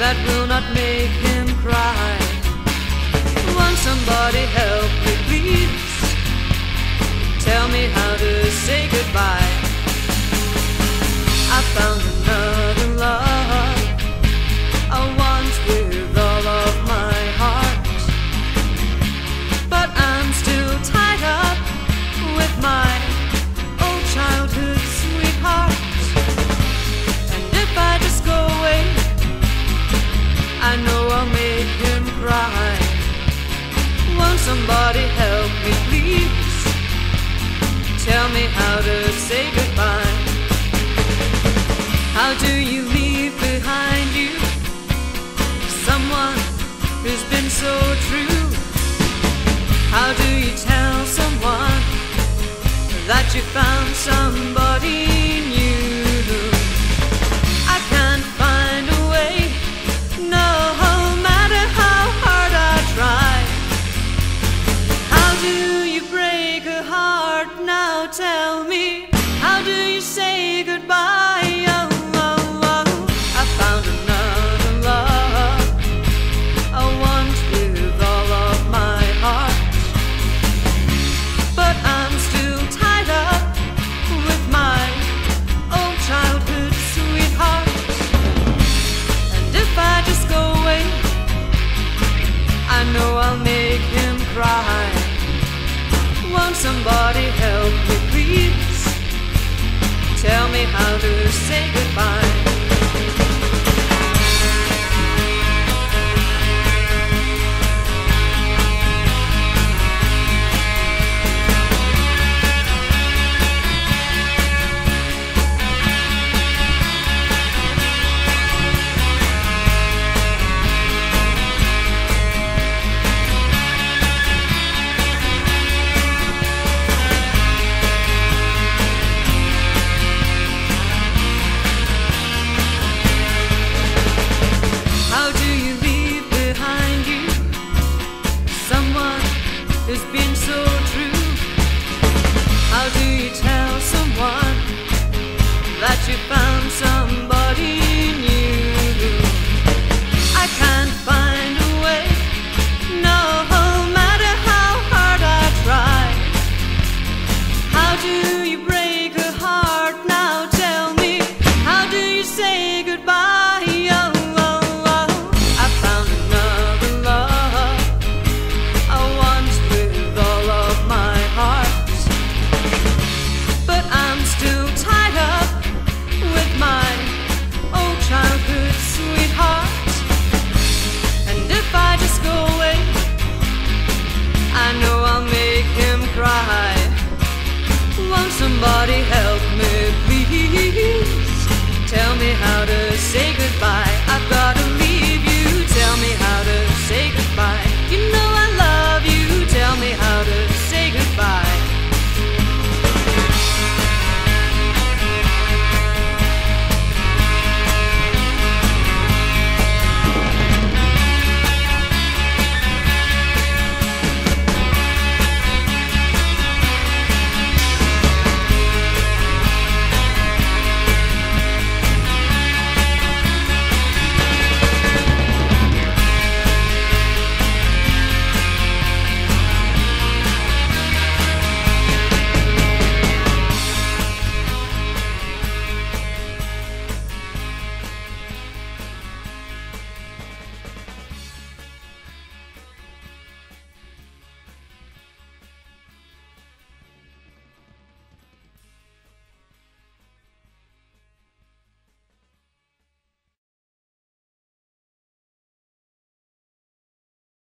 that will not make him cry. Won't somebody help me, please? Tell me how to say goodbye. I found another. Somebody help me, please. Tell me how to say goodbye. How do you leave behind you someone who's been so true? How do you tell someone that you found somebody? find she found some